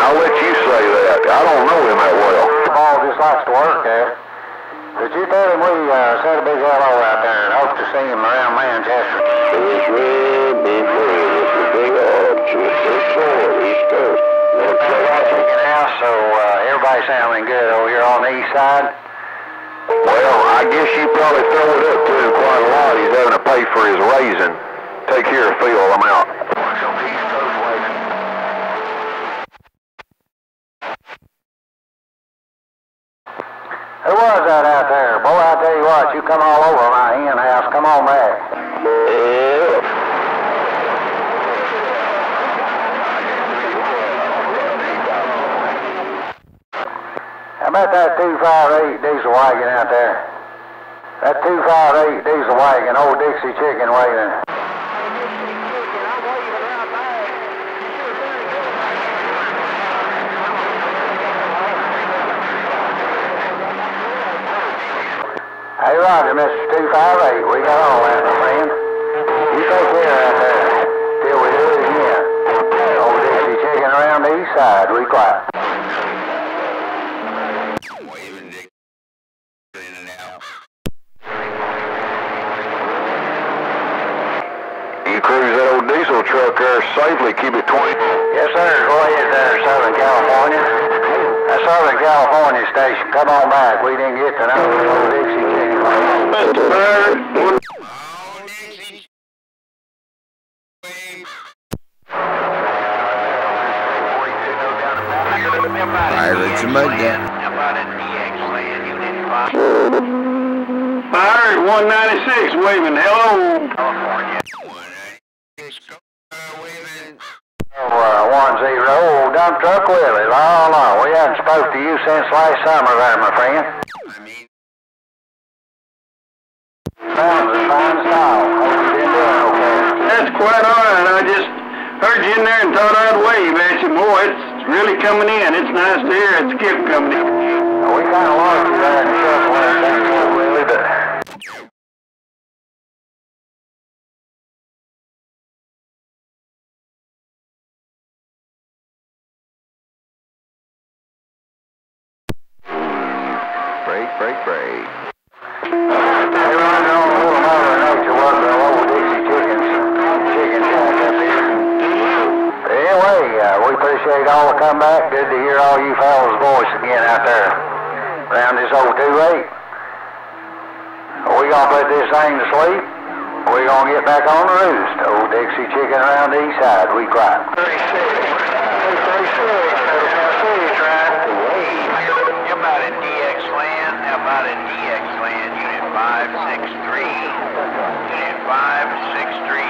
I'll let you say that. I don't know him that well. The ball just likes to work eh? there. But you tell him we uh, said a big hello out there and hope to see him around Manchester. It was real big deal. It's a big hello to Let's get out of Carolina. Now, so uh, everybody sounding good over here on the east side. Well, I guess you probably throw it up to him quite a lot. He's having to pay for his raising. Take care, Phil. I'm out. Was that out there? Boy, I tell you what, you come all over my hen house. Come on back. Yeah. How about that 258 diesel wagon out there? That 258 diesel wagon, old Dixie Chicken waving. Roger, Mr. 258, we got all that, my friend. You take care out there till we do it again. Old Dixie Chicken around the east side, we quiet. You cruise that old diesel truck there safely. Keep it 20. Yes, sir. Go ahead there, Southern California. That's Southern California station. Come on back. We didn't get to know the old Dixie chicken. Mr. Bird. Pirates of Mudgap. Pirate 196 waving hello. Oh, uh, one Dump truck Willie. La la. We haven't spoke to you since last summer there, my friend. Sounds a fine style. Hope you been doing okay. That's quite all right. I just heard you in there and thought I'd wave at you. Boy, it's really coming in. It's nice to hear it's Skip coming in. We kind of lost you there in there, Willie, the comeback. Good to hear all you fellas' voice again out there around this old 2-8. We gonna put this thing to sleep. We gonna get back on the roost. Old Dixie chicken around the east side. We quiet. 36. 36. How about in DX land? How about in DX land? Unit 563. Unit 563.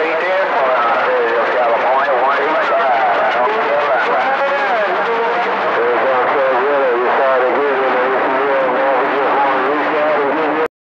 evitar